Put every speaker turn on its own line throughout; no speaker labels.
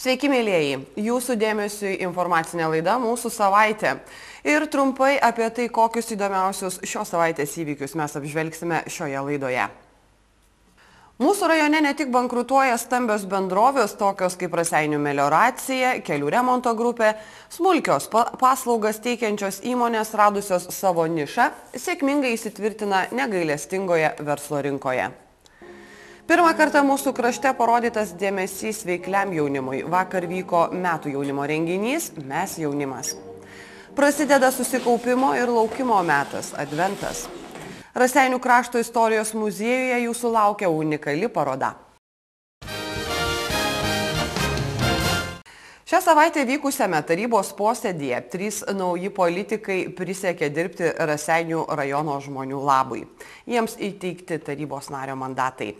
Sveiki, mėlyjeji. Jūsų dėmesio informacinė laida Mūsų savaitė. Ir trumpai apie tai, kokius įdomiausius šios savaitės įvykius mes apžvelgsime šioje laidoje. Mūsų rajone ne tik bankrutuoja stambios bendrovės, tokios kaip Raseinių melioracija, kelių remonto grupė, smulkios paslaugas teikiančios įmonės radusios savo nišą, sėkmingai įsitvirtina negailestingoje verslo rinkoje. Pirmą kartą mūsų krašte parodytas dėmesys veikliam jaunimui. Vakar vyko metų jaunimo renginys Mes jaunimas. Prasideda susikaupimo ir laukimo metas - adventas. Raseinių krašto istorijos muziejuje jūsų laukia unikali paroda. Šią savaitę vykusiame tarybos posėdėje trys nauji politikai prisiekė dirbti Raseinių rajono žmonių labui. Jiems įteikti tarybos nario mandatai.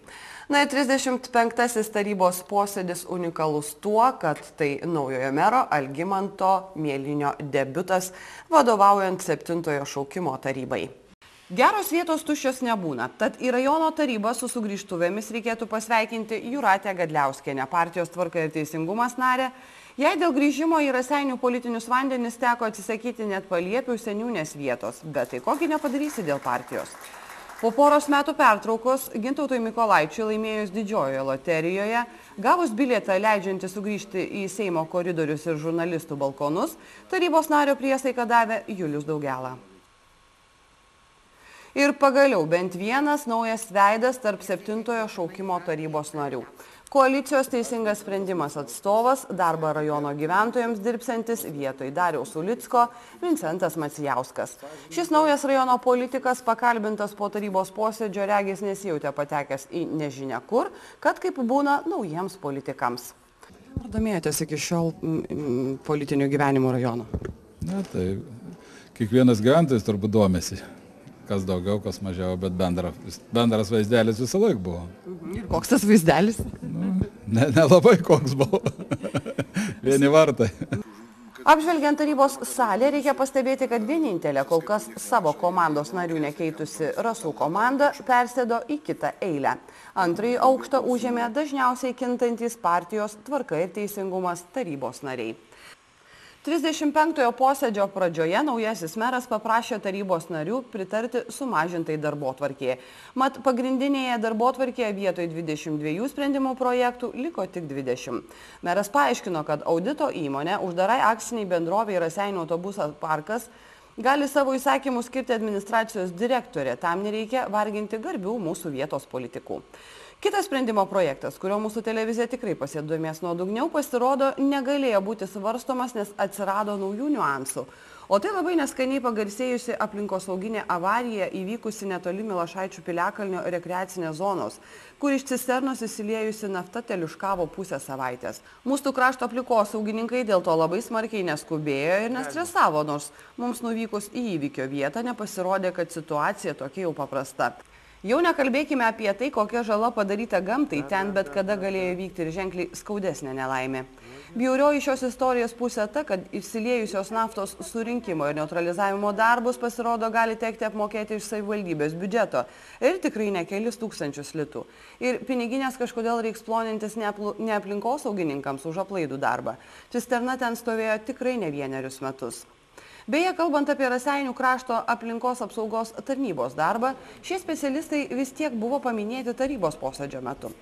Na, 35-asis tarybos posėdis unikalus tuo, kad tai naujojo mero Algimanto Mielinio debutas vadovaujant septintojo šaukimo tarybai. Geros vietos tuščios nebūna, tad į rajono tarybą su sugrįžtuvėmis reikėtų pasveikinti Juratę Gadliauskienę, partijos tvarka ir teisingumas narė. Jei dėl grįžimo į raseinių politinius vandenis teko atsisakyti net paliepių seniūnės vietos, bet tai kokį nepadarysi dėl partijos. Po poros metų pertraukos Gintautui Mikolaičiui laimėjus didžiojoje loterijoje, gavus bilietą leidžiantį sugrįžti į Seimo koridorius ir žurnalistų balkonus, tarybos nario priesaiką davė Julius Daugelą. Ir pagaliau bent vienas naujas veidas tarp septintojo šaukimo tarybos narių. Koalicijos teisingas sprendimas atstovas, darbą rajono gyventojams dirbsantis vietoj Dariaus Ulicko, Vincentas Macijauskas. Šis naujas rajono politikas pakalbintas po tarybos posėdžio regis nesijautė patekęs į nežinia kur, kad kaip būna naujiems politikams. Ar domėjotės iki šiol politinių gyvenimų rajono?
Na tai kiekvienas gyventojas turbūt domisi kas daugiau, kas mažiau, bet bendra, bendras vaizdelis visą laiką buvo.
Mhm. Ir koks tas vaizdelis?
Nu, Nelabai ne koks buvo. Vieni vartai.
Apžvelgiant tarybos salę, reikia pastebėti, kad vienintelė kol kas savo komandos narių nekeitusi rasų komanda persėdo į kitą eilę. Antrąjį aukštą užėmė dažniausiai kintantys partijos tvarka ir teisingumas tarybos nariai. 35-ojo posėdžio pradžioje naujasis meras paprašė tarybos narių pritarti sumažintai darbotvarkėje. Mat pagrindinėje darbotvarkėje vietoj 22 sprendimų projektų liko tik 20. Meras paaiškino, kad audito įmonė uždarai akciniai bendroviai Raseinių autobusas parkas gali savo įsakymus skirti administracijos direktorė, tam nereikia varginti garbių mūsų vietos politikų. Kitas sprendimo projektas, kurio mūsų televizija tikrai pasidomės nuodugniau, pasirodo negalėjo būti svarstomas, nes atsirado naujų niuansų. O tai labai neskaniai pagarsėjusi aplinkosauginė avarija įvykusi netoli Milašaičių piliakalnio rekreacinės zonos, kur iš cisternos įsiliejusi nafta teliuškavo pusę savaitės. Mūsų krašto aplinkosaugininkai dėl to labai smarkiai neskubėjo ir nestresavo, nors mums nuvykus į įvykio vietą nepasirodė, kad situacija tokia jau paprasta. Jau nekalbėkime apie tai, kokia žala padaryta gamtai, ten bet kada galėjo vykti ir ženkliai skaudesnė nelaimė. Bjaurioji šios istorijos pusė ta, kad įsiliejusios naftos surinkimo ir neutralizavimo darbus pasirodo gali tekti apmokėti iš savivaldybės biudžeto ir tikrai ne kelis tūkstančius litų. Ir piniginės kažkodėl reiks plonintis ne aplinkosaugininkams už aplaidų darbą. Cisterna ten stovėjo tikrai ne vienerius metus. Beje, kalbant apie Raseinių krašto aplinkos apsaugos tarnybos darbą, šie specialistai vis tiek buvo paminėti tarybos posėdžio metu.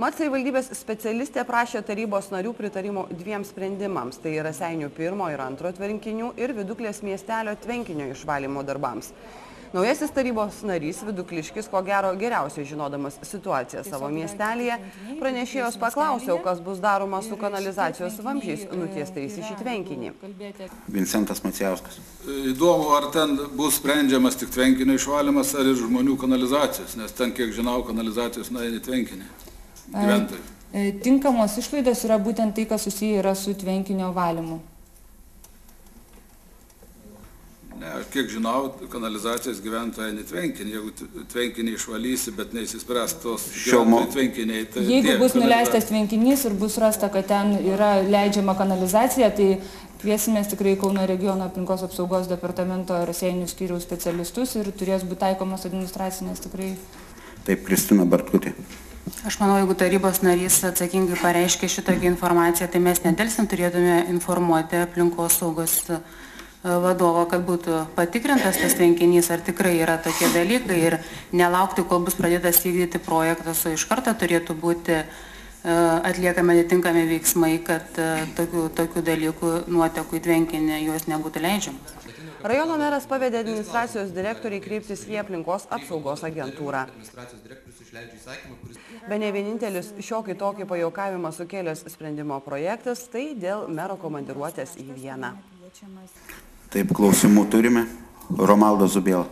Mat savivaldybės specialistė prašė tarybos narių pritarimo dviem sprendimams, tai Raseinių pirmo ir antro tvenkinių ir Viduklės miestelio tvenkinio išvalymo darbams. Naujasis tarybos narys Vidukliškis, ko gero geriausiai žinodamas situaciją savo miestelėje, pranešėjos paklausiau, kas bus daroma su kanalizacijos vamžiais nutiestais į šį tvenkinį.
Vincentas Macijauskas.
Įdomu, ar ten bus sprendžiamas tik tvenkinio išvalymas ar ir žmonių kanalizacijos, nes ten, kiek žinau, kanalizacijos nueina į tvenkinį. Gyventojai.
E, tinkamos išlaidos yra būtent tai, kas susiję yra su tvenkinio valymu.
Ne, aš kiek žinau, kanalizacijos gyventojai netvenkinį, jeigu tvenkinį išvalysi, bet neįsispręs tos
Šiomo...
tvenkiniai. Tai
Jeigu
tie
bus nuleistas tvenkinys ir bus rasta, kad ten yra leidžiama kanalizacija, tai kviesimės tikrai Kauno regiono aplinkos apsaugos departamento Raseinių skyriaus specialistus ir turės būti taikomos administracinės tikrai.
Taip, Kristina Bartkutė.
Aš manau, jeigu tarybos narys atsakingai pareiškia šitokią informaciją, tai mes nedelsim turėtume informuoti aplinkos saugos e, vadovo, kad būtų patikrintas tas tvenkinys, ar tikrai yra tokie dalykai ir nelaukti, kol bus pradėtas vykdyti projektas, o iš karto turėtų būti e, atliekami atitinkami veiksmai, kad e, tokių, tokių dalykų nuotekų į tvenkinį juos nebūtų leidžiama.
Rajono meras pavedė administracijos direktoriai kreiptis į aplinkos apsaugos agentūrą. Be ne vienintelis šiokį tokį pajaukavimą sukėlęs sprendimo projektas, tai dėl mero komandiruotės į vieną.
Taip, klausimų turime. Romaldo Zubėla.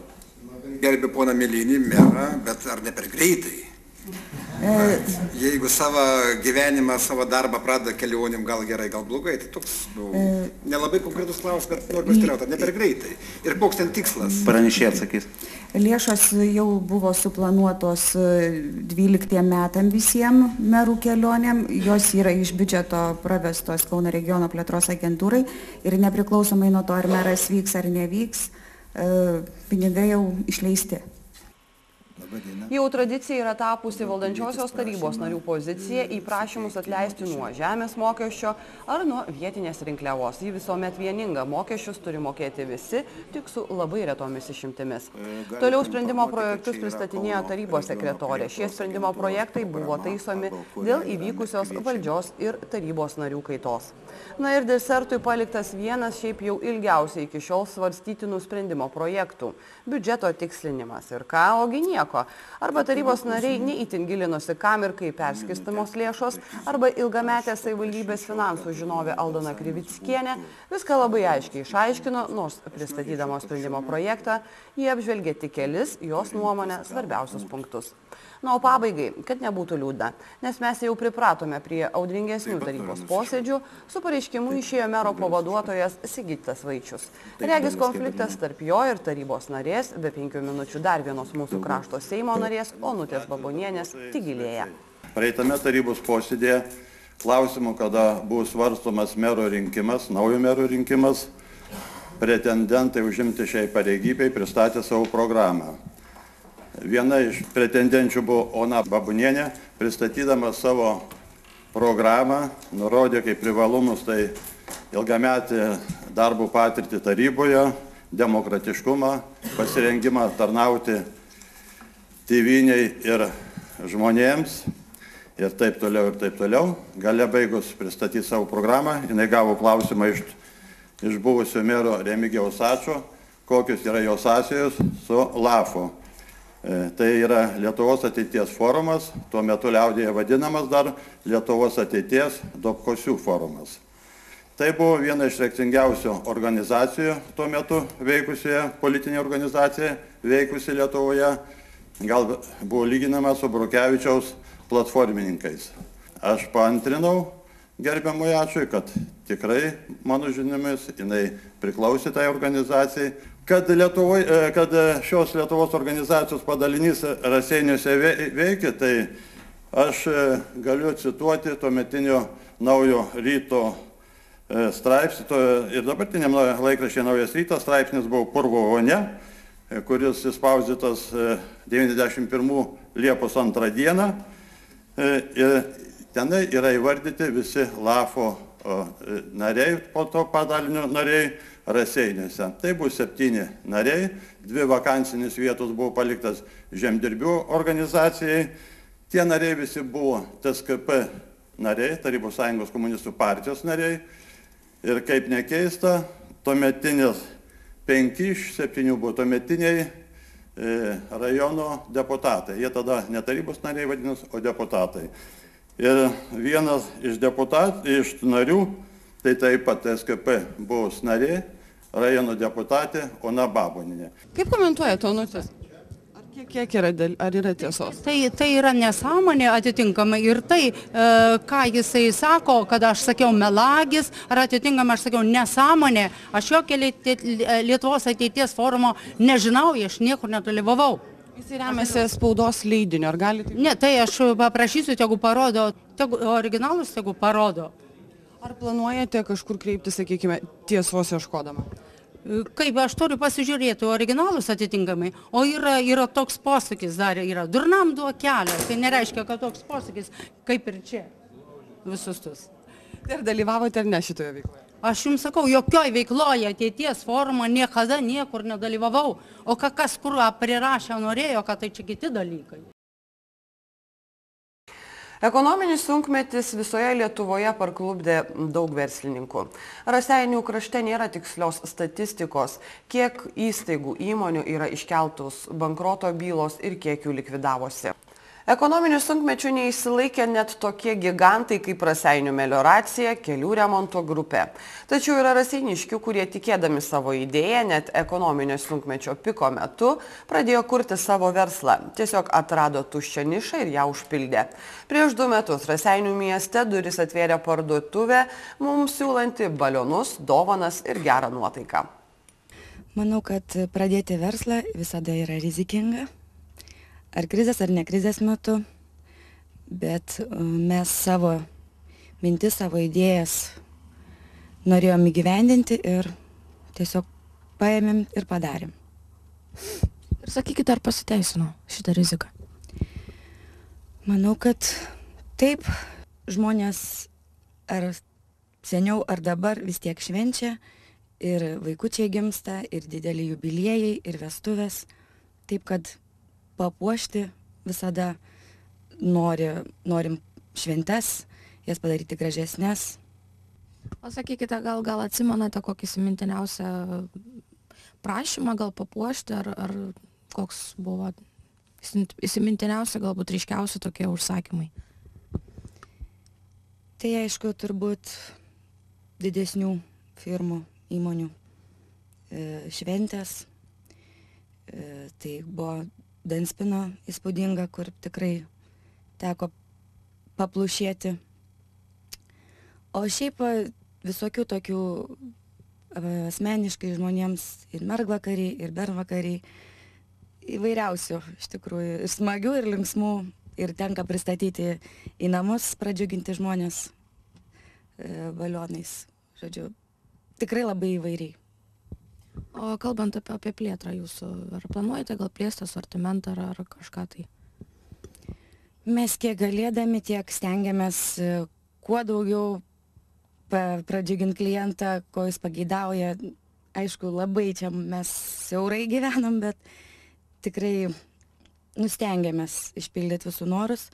Gerbiu poną Milinį, merą, bet ar ne per greitai? Jeigu savo gyvenimą, savo darbą pradeda kelionėm, gal gerai, gal blogai, tai toks nu, nelabai konkretus klausimas, bet noriu pastirauti, ne per greitai. Ir koks ten tikslas?
Pranešė atsakys.
Lėšos jau buvo suplanuotos e, 12 metam visiems merų kelionėm, jos yra iš biudžeto pravestos Kauno regiono plėtros agentūrai ir nepriklausomai nuo to, ar meras vyks ar nevyks, e, pinigai jau išleisti.
Jau tradicija yra tapusi valdančiosios tarybos narių pozicija į prašymus atleisti nuo žemės mokesčio ar nuo vietinės rinkliavos. Ji visuomet vieninga, mokesčius turi mokėti visi, tik su labai retomis išimtimis. Toliau sprendimo projektus pristatinėjo tarybos sekretorė. Šie sprendimo projektai buvo taisomi dėl įvykusios valdžios ir tarybos narių kaitos. Na ir desertui paliktas vienas šiaip jau ilgiausiai iki šiol svarstytinų sprendimo projektų - biudžeto tikslinimas. Ir ką, ogi nieko. Arba tarybos nariai neįtin gilinosi, kam ir kaip perskistamos lėšos, arba ilgametė savivaldybės finansų žinovė Aldona Krivickienė viską labai aiškiai išaiškino, nors pristatydama sprendimo projektą, jie apžvelgė tik kelis jos nuomonę svarbiausius punktus. Na, o pabaigai, kad nebūtų liūdna, nes mes jau pripratome prie audringesnių tarybos posėdžių, su pareiškimu išėjo mero pavaduotojas Sigitas Vaičius. Regis konfliktas tarp jo ir tarybos narės, be penkių minučių dar vienos mūsų krašto Seimo narės, Onutės Babonienės, tik gilėja.
Praeitame tarybos posėdėje klausimu, kada bus svarstomas mero rinkimas, naujo mero rinkimas, pretendentai užimti šiai pareigybei pristatė savo programą. Viena iš pretendenčių buvo Ona Babunienė, pristatydama savo programą, nurodė kaip privalumus tai ilgametį darbų patirtį taryboje, demokratiškumą, pasirengimą tarnauti tėviniai ir žmonėms ir taip toliau ir taip toliau. Gale baigus pristatyti savo programą, jinai gavo klausimą iš, iš buvusio mero Remigiaus Ačio, kokios yra jos sąsajos su LAFO. E, Tai yra Lietuvos ateities forumas, tuo metu liaudėje vadinamas dar Lietuvos ateities Dobkosių forumas. Tai buvo viena iš reiksingiausių organizacijų tuo metu veikusioje, politinė organizacija veikusi Lietuvoje, gal buvo lyginama su Brukevičiaus platformininkais. Aš paantrinau gerbiamui ačiū, kad tikrai, mano žiniomis, jinai priklausė tai organizacijai, kad, Lietuvoj, e, kad šios Lietuvos organizacijos padalinys Raseiniuose vei- veikia, tai aš e, galiu cituoti tuometinio naujo ryto e, straipsnį, to ir dabartiniam laikraščiai naujas rytas straipsnis buvo Purvo vonia, e, kuris įspausytas e, 91 Liepos 2 dieną. E, Ir tenai yra įvardyti visi LAFO e, nariai, po to padalinio nariai Raseiniuose. Tai bus septyni nariai, dvi vakansinis vietos buvo paliktas žemdirbių organizacijai. Tie nariai visi buvo TSKP nariai, Tarybų sąjungos komunistų partijos nariai. Ir kaip nekeista, tuometinės penki iš septynių buvo tuometiniai e, rajono deputatai. Jie tada ne tarybos nariai vadinasi, o deputatai. Ir vienas iš deputat, iš narių, tai taip pat SKP buvus narė, rajono deputatė Ona Baboninė.
Kaip komentuojate, Onutės? Kiek, kiek yra, ar yra tiesos?
Tai, tai yra nesąmonė atitinkamai ir tai, e, ką jisai sako, kad aš sakiau melagis, ar atitinkamai aš sakiau nesąmonė, aš jokio Liet- Lietuvos ateities forumo nežinau, aš niekur nedalyvavau.
Jis remiasi spaudos leidiniu, ar galite?
Ne, tai aš paprašysiu, tegu parodo, tegu, originalus tegu parodo.
Ar planuojate kažkur kreipti, sakykime, tiesos ieškodama?
Kaip aš turiu pasižiūrėti originalus atitinkamai, o yra, yra toks posakis, dar yra durnam duo kelią, tai nereiškia, kad toks posakis kaip ir čia visus tus.
Ir dalyvavote ar ne šitoje veikloje?
Aš jums sakau, jokioj veikloje ateities forumo niekada niekur nedalyvavau, o ka- kas kur prirašė norėjo, kad tai čia kiti dalykai.
Ekonominis sunkmetis visoje Lietuvoje parklubdė daug verslininkų. Raseinių krašte nėra tikslios statistikos, kiek įstaigų įmonių yra iškeltus bankroto bylos ir kiek jų likvidavosi. Ekonominių sunkmečių neįsilaikė net tokie gigantai kaip Raseinių melioracija, kelių remonto grupė. Tačiau yra raseiniškių, kurie tikėdami savo idėją net ekonominio sunkmečio piko metu pradėjo kurti savo verslą. Tiesiog atrado tuščią nišą ir ją užpildė. Prieš du metus Raseinių mieste duris atvėrė parduotuvė, mums siūlanti balionus, dovanas ir gerą nuotaiką.
Manau, kad pradėti verslą visada yra rizikinga. Ar krizės ar ne krizės metu. Bet e, mes savo mintis, savo idėjas norėjom įgyvendinti ir tiesiog paėmėm ir padarėm.
Ir sakykite, ar pasiteisino šitą riziką?
Manau, kad taip, žmonės ar seniau ar dabar vis tiek švenčia ir vaikučiai gimsta, ir dideli jubiliejai, ir vestuvės. Taip, kad papuošti visada nori, norim šventes, jas padaryti gražesnės.
O sakykite, gal, gal atsimenate kokį įsimintiniausią prašymą gal papuošti, ar, ar koks buvo įsim- įsimintiniausia, galbūt ryškiausi tokie užsakymai?
Tai aišku, turbūt didesnių firmų, įmonių e, šventės. E, tai buvo Danspino įspūdinga, kur tikrai teko paplušėti. O šiaip visokių tokių asmeniškai žmonėms ir mergvakariai, ir bernvakariai, įvairiausių iš tikrųjų, ir smagių, ir linksmų, ir tenka pristatyti į namus, pradžiuginti žmonės e, balionais. Žodžiu, tikrai labai įvairiai.
O kalbant apie, apie plėtrą jūsų, ar planuojate gal plėsti asortimentą ar, ar kažką tai?
Mes kiek galėdami, tiek stengiamės e, kuo daugiau pa- pradžiugint klientą, ko jis pageidauja. Aišku, labai čia mes siaurai gyvenam, bet tikrai nustengiamės išpildyti visų norus.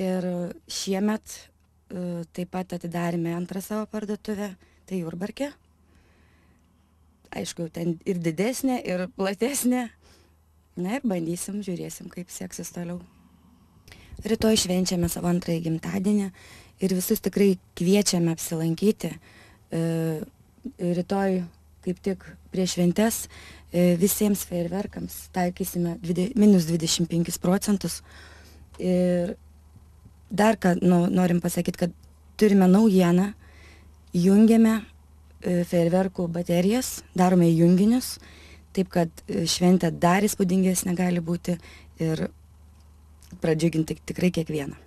Ir šiemet e, taip pat atidarėme antrą savo parduotuvę, tai Jurbarke. Aišku, ten ir didesnė, ir platesnė. Na ir bandysim, žiūrėsim, kaip seksis toliau. Rytoj švenčiame savo antrąjį gimtadienį ir visus tikrai kviečiame apsilankyti. E, rytoj, kaip tik prieš šventes, e, visiems fejerverkams taikysime minus 25 procentus. Ir dar ką nu, norim pasakyti, kad turime naujieną, jungiame fejerverkų baterijas, darome junginius, taip kad e, šventė dar įspūdingesnė gali būti ir pradžiuginti tikrai kiekvieną.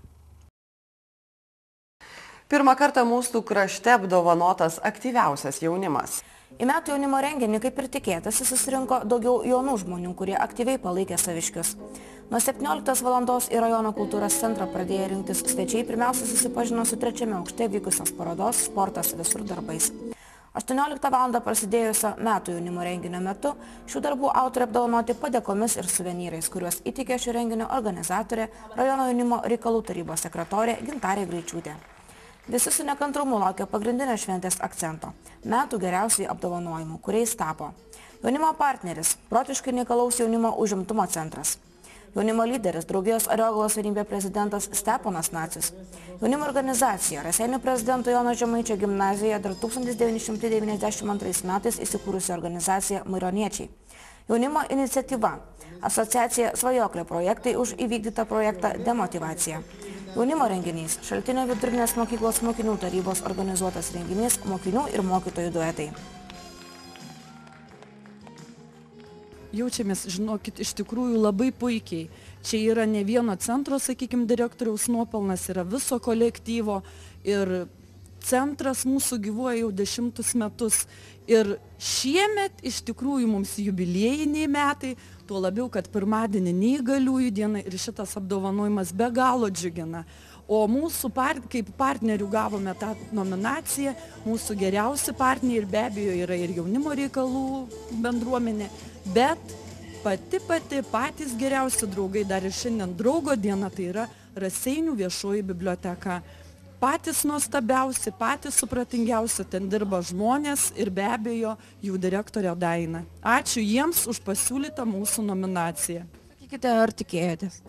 Pirmą kartą mūsų krašte apdovanotas aktyviausias jaunimas.
Į metų jaunimo renginį, kaip ir tikėtasi, susirinko daugiau jaunų žmonių, kurie aktyviai palaikė saviškius. Nuo 17 val. į rajono kultūros centrą pradėję rinktis svečiai pirmiausia susipažino su trečiame aukšte vykusios parodos Sportas visur darbais. 18 val. prasidėjusio metų jaunimo renginio metu šių darbų autoriai apdovanoti padėkomis ir suvenyrais, kuriuos įtikė šio renginio organizatorė, rajono jaunimo reikalų tarybos sekretorė Gintarė Greičiūtė. Visi su nekantrumu laukia pagrindinio šventės akcento - metų geriausiai apdovanojimų, kuriais tapo jaunimo partneris, protiškai neikalaus jaunimo užimtumo centras, jaunimo lyderis, draugijos Ariogalos vienybė prezidentas Steponas Nacis, jaunimo organizacija, Raseinių prezidento Jono Žemaičio gimnazijoje dar 1992 metais įsikūrusi organizacija Maironiečiai, jaunimo iniciatyva, asociacija Svajoklė projektai už įvykdytą projektą Demotivacija. Jaunimo renginys - Šaltinio vidurinės mokyklos mokinių tarybos organizuotas renginys mokinių ir mokytojų duetai.
Jaučiamės, žinokit, iš tikrųjų labai puikiai. Čia yra ne vieno centro, sakykime, direktoriaus nuopelnas, yra viso kolektyvo ir centras mūsų gyvuoja jau dešimtus metus. Ir šiemet iš tikrųjų mums jubiliejiniai metai, tuo labiau, kad pirmadienį neįgaliųjų diena ir šitas apdovanojimas be galo džiugina. O mūsų par, kaip partnerių gavome tą nominaciją, mūsų geriausi partneriai ir be abejo yra ir jaunimo reikalų bendruomenė, bet pati pati patys geriausi draugai, dar ir šiandien draugo diena, tai yra Raseinių viešoji biblioteka. Patys nuostabiausi, patys supratingiausi ten dirba žmonės ir be abejo jų direktorė Daina. Ačiū jiems už pasiūlytą mūsų nominaciją.
Sakykite, ar tikėjotės?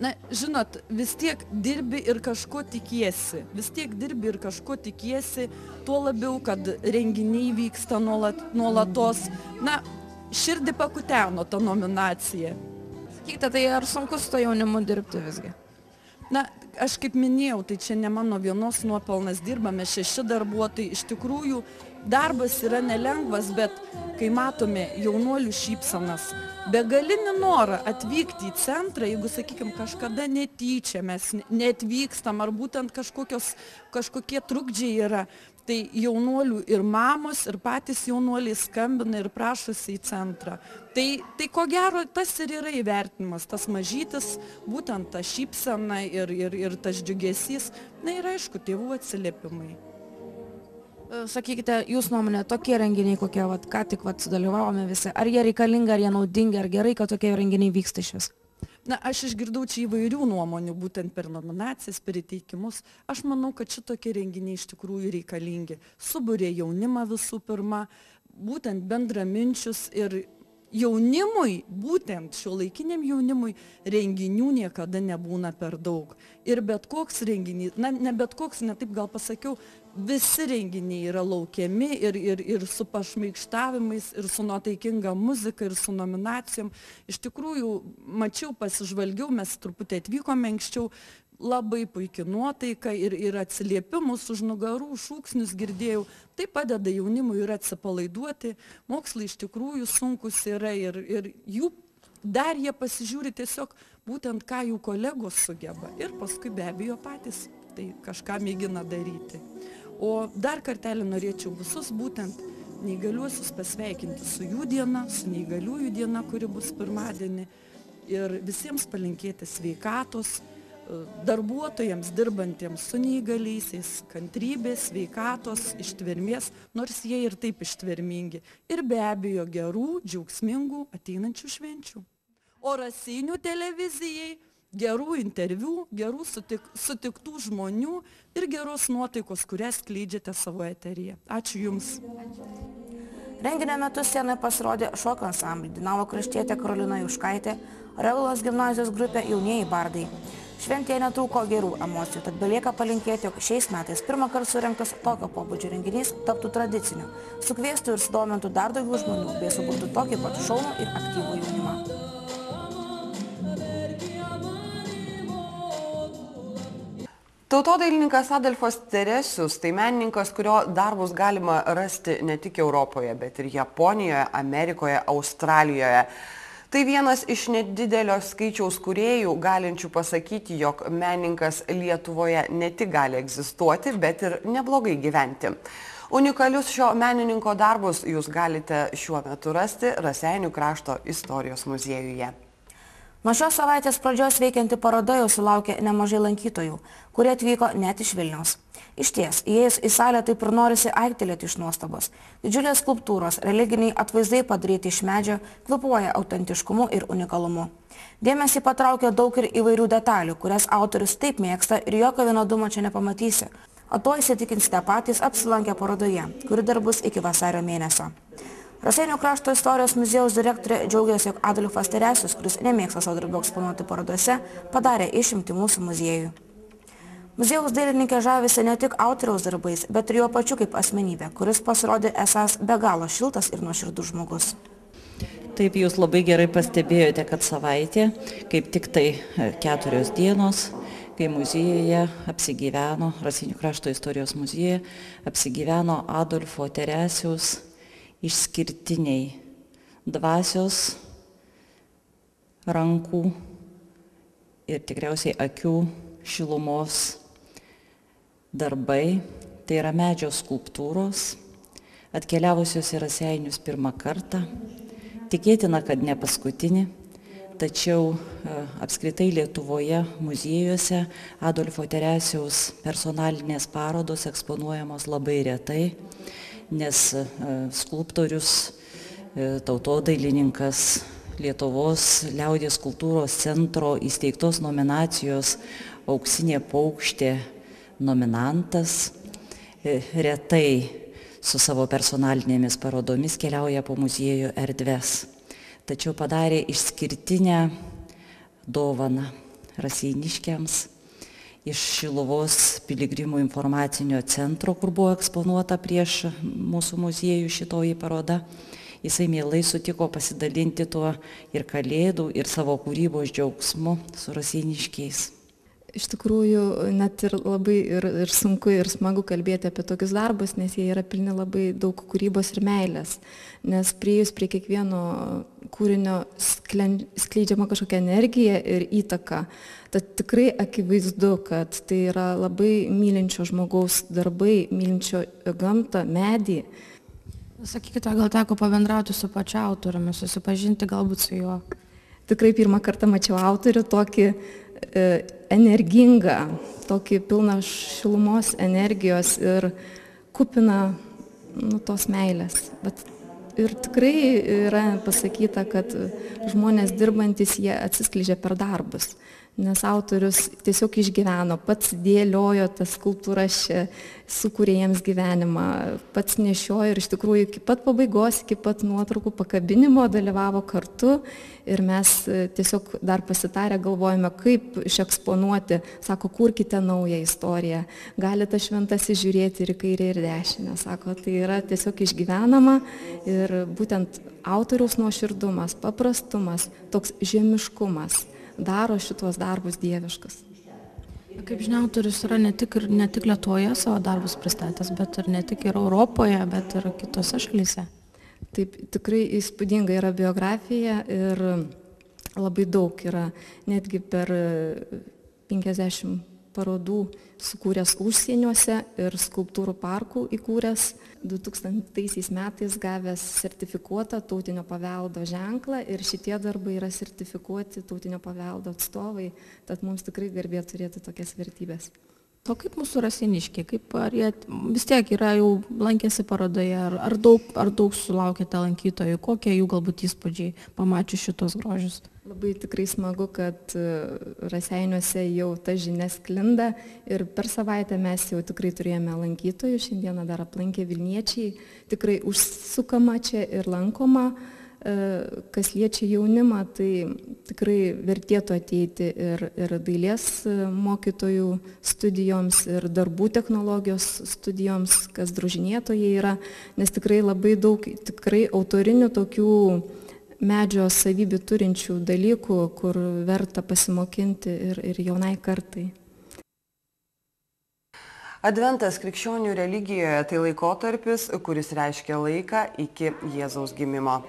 Na, žinot, vis tiek dirbi ir kažko tikiesi. Vis tiek dirbi ir kažko tikiesi, tuo labiau, kad renginiai vyksta nuolat, nuolatos. Na, širdį pakuteno ta nominacija.
Sakykite, tai ar sunku su to jaunimu dirbti visgi?
Na, aš kaip minėjau, tai čia ne mano vienos nuopelnas, dirbame šeši darbuotojai. Iš tikrųjų, darbas yra nelengvas, bet kai matome jaunuolių šypsanas, begalinį norą atvykti į centrą, jeigu, sakykime, kažkada netyčia mes netvykstam, ar būtent kažkokios, kažkokie trukdžiai yra, tai jaunuolių ir mamos, ir patys jaunuoliai skambina ir prašosi į centrą. Tai, tai ko gero tas ir yra įvertinimas, tas mažytis, būtent ta šypsena ir, ir, ir tas džiugesys, na ir aišku, tėvų atsiliepimai.
E, sakykite, jūs nuomonė, tokie renginiai, kokie, vat, ką tik vat, sudalyvavome visi, ar jie reikalingi, ar jie naudingi, ar gerai, kad tokie renginiai vyksta iš vis?
Na, aš išgirdau čia įvairių nuomonių, būtent per nominacijas, per įteikimus. Aš manau, kad šitokie renginiai iš tikrųjų reikalingi. Subūrė jaunimą visų pirma, būtent bendraminčius ir jaunimui, būtent šio laikiniam jaunimui, renginių niekada nebūna per daug. Ir bet koks renginys, na, ne bet koks, ne taip gal pasakiau, visi renginiai yra laukiami ir, ir, ir su pašmaikštavimais, ir su nuotaikinga muzika, ir su nominacijom. Iš tikrųjų, mačiau, pasižvalgiau, mes truputį atvykome anksčiau, labai puikia nuotaika ir, ir atsiliepimus už nugarų, šūksnius girdėjau. Tai padeda jaunimui ir atsipalaiduoti. Mokslai iš tikrųjų sunkus yra ir, ir jų dar jie pasižiūri tiesiog būtent, ką jų kolegos sugeba. Ir paskui be abejo patys tai kažką mėgina daryti. O dar kartelį norėčiau visus būtent neįgaliuosius pasveikinti su jų diena, su neįgaliųjų diena, kuri bus pirmadienį. Ir visiems palinkėti sveikatos, darbuotojams dirbantiems su neįgaliaisiais kantrybės, sveikatos, ištvermės, nors jie ir taip ištvermingi. Ir be abejo gerų, džiaugsmingų ateinančių švenčių. O Rasinių televizijai gerų interviu, gerų sutik, sutiktų žmonių ir geros nuotaikos, kurias skleidžiate savo eteryje. Ačiū Jums.
Renginio metu scenoje pasirodė šokio ansamblį Dinavo kraštietė Karolina Juškaitė, Regulos gimnazijos grupė Jaunieji bardai. Šventėje netrūko gerų emocijų, tad belieka palinkėti, jog šiais metais pirmą kartą surinktas tokio pobūdžio renginys taptų tradiciniu, sukviestų ir sudomintų dar daugiau žmonių, bei suburtų tokį pat šaunų ir aktyvų jaunimą.
Tautodailininkas Adolfas Teresius tai menininkas, kurio darbus galima rasti ne tik Europoje, bet ir Japonijoje, Amerikoje, Australijoje. Tai vienas iš nedidelio skaičiaus kuriejų galinčių pasakyti, jog menininkas Lietuvoje ne tik gali egzistuoti, bet ir neblogai gyventi. Unikalius šio menininko darbus jūs galite šiuo metu rasti Raseinių krašto istorijos muziejuje.
Nuo šios savaitės pradžios veikianti paroda jau sulaukė nemažai lankytojų, kurie atvyko net iš Vilniaus. Iš ties, įėjus į salę taip ir norisi aiktelėti iš nuostabos. Didžiulės skulptūros, religiniai atvaizdai padaryti iš medžio, kvepuoja autentiškumu ir unikalumu. Dėmesį patraukia daug ir įvairių detalių, kurias autorius taip mėgsta ir jokio vienodumo čia nepamatysi. O to įsitikinsite patys apsilankę parodoje, kuri dar bus iki vasario mėnesio. Raseinių krašto istorijos muziejaus direktorė džiaugiasi, jog Adolfas Teresius, kuris nemėgsta savo darbų eksponuoti parodose, padarė išimti mūsų muziejui. Muziejaus dailininkė žavisi ne tik autoriaus darbais, bet ir jo pačiu kaip asmenybė, kuris pasirodė esas be galo šiltas ir nuoširdus žmogus.
Taip, jūs labai gerai pastebėjote, kad savaitė, kaip tik tai keturios dienos, kai muziejuje apsigyveno, Rasinių krašto istorijos muziejuje, apsigyveno Adolfo Teresius išskirtiniai dvasios, rankų ir tikriausiai akių šilumos darbai, tai yra medžio skulptūros, atkeliavusios į Raseinius pirmą kartą. Tikėtina, kad ne paskutinį, tačiau e, apskritai Lietuvoje muziejuose Adolfo Teresiaus personalinės parodos eksponuojamos labai retai, nes e, skulptorius, e, tautodailininkas Lietuvos liaudės kultūros centro įsteigtos nominacijos auksinė paukštė nominantas retai su savo personalinėmis parodomis keliauja po muziejų erdves. Tačiau padarė išskirtinę dovaną raseiniškiams iš Šiluvos piligrimų informacinio centro, kur buvo eksponuota prieš mūsų muziejų šitoji paroda. Jisai mielai sutiko pasidalinti tuo ir kalėdų, ir savo kūrybos džiaugsmu su raseiniškiais
iš tikrųjų net ir labai ir, ir sunku ir smagu kalbėti apie tokius darbus, nes jie yra pilni labai daug kūrybos ir meilės. Nes prieėjus prie kiekvieno kūrinio skleidžiama kažkokia energija ir įtaka. Tad tikrai akivaizdu, kad tai yra labai mylinčio žmogaus darbai, mylinčio gamtą, medį.
Sakykite, gal teko pabendrauti su pačia autoriumi, susipažinti galbūt su juo?
Tikrai pirmą kartą mačiau autorių tokį energingą, tokį pilną šilumos energijos ir kupiną nu, tos meilės. Bet ir tikrai yra pasakyta, kad žmonės dirbantis jie atsiskleidžia per darbus nes autorius tiesiog išgyveno, pats dėliojo tas skulptūras čia, sukūrė jiems gyvenimą, pats nešiojo ir iš tikrųjų iki pat pabaigos, iki pat nuotraukų pakabinimo dalyvavo kartu ir mes e, tiesiog dar pasitarę galvojame, kaip išeksponuoti, sako, kurkite naują istoriją, galite šventasis žiūrėti ir į kairę ir dešinę, sako, tai yra tiesiog išgyvenama ir būtent autoriaus nuoširdumas, paprastumas, toks žemiškumas daro šitos darbus dieviškus.
Kaip žinia, autorius yra ne tik, ne tik Lietuvoje savo darbus pristatęs, bet ir ne tik ir Europoje, bet ir kitose šalyse.
Taip, tikrai įspūdinga yra biografija ir labai daug yra, netgi per 50 parodų sukūręs užsieniuose ir skulptūrų parkų įkūręs 2000 metais gavęs sertifikuotą tautinio paveldo ženklą ir šitie darbai yra sertifikuoti tautinio paveldo atstovai, tad mums tikrai garbė turėti tokias vertybės.
O kaip mūsų rasiniškiai, kaip ar jie vis tiek yra jau lankėsi parodoje, ar, ar, daug, ar daug sulaukėte lankytojų, kokie jų galbūt įspūdžiai pamačius šitos grožius?
Labai tikrai smagu, kad e, raseiniuose jau ta žinia sklinda ir per savaitę mes jau tikrai turėjome lankytojų, šiandieną dar aplankė Vilniečiai, tikrai užsukama čia ir lankoma. E, kas liečia jaunimą, tai tikrai vertėtų ateiti ir, ir dailės e, mokytojų studijoms, ir darbų technologijos studijoms, kas drožinėtojai yra, nes tikrai labai daug tikrai autorinių tokių medžio savybių turinčių dalykų, kur verta pasimokinti ir, ir jaunai kartai.
Adventas krikščionių religijoje tai laikotarpis, kuris reiškia laiką iki Jėzaus gimimo.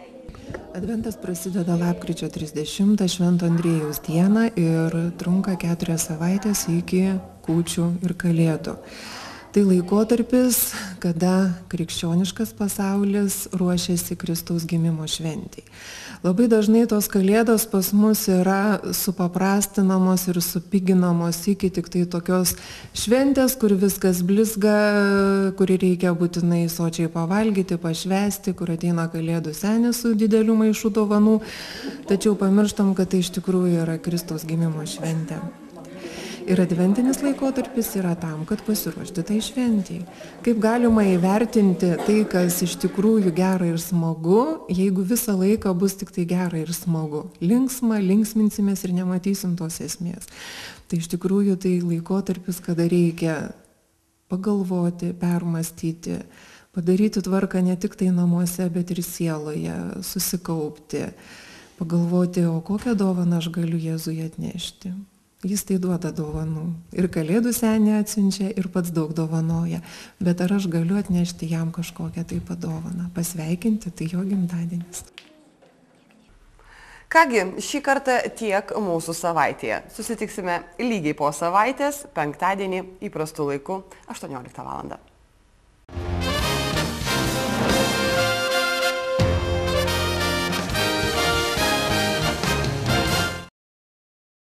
Adventas prasideda lapkričio 30 Švento Andrėjaus dieną ir trunka keturias savaitės iki kūčių ir kalėdų. Tai laikotarpis, kada krikščioniškas pasaulis ruošiasi Kristaus gimimo šventiai. Labai dažnai tos kalėdos pas mus yra supaprastinamos ir supiginamos iki tik tai tokios šventės, kur viskas blizga, kuri reikia būtinai sočiai pavalgyti, pašvesti, kur ateina kalėdų senis su dideliu maišu dovanų, tačiau pamirštam, kad tai iš tikrųjų yra Kristaus gimimo šventė. Ir adventinis laikotarpis yra tam, kad pasiruošti tai šventiai. Kaip galima įvertinti tai, kas iš tikrųjų gera ir smagu, jeigu visą laiką bus tik tai gera ir smagu. Linksma, linksminsimės ir nematysim tos esmės. Tai iš tikrųjų tai laikotarpis, kada reikia pagalvoti, permastyti, padaryti tvarką ne tik tai namuose, bet ir sieloje, susikaupti, pagalvoti, o kokią dovaną aš galiu Jėzui atnešti. Jis tai duoda dovanų. Ir kalėdų senė atsiunčia, ir pats daug dovanoja. Bet ar aš galiu atnešti jam kažkokią tai padovaną, pasveikinti, tai jo gimtadienis.
Kągi, šį kartą tiek mūsų savaitėje. Susitiksime lygiai po savaitės, penktadienį, įprastų laikų, 18 val.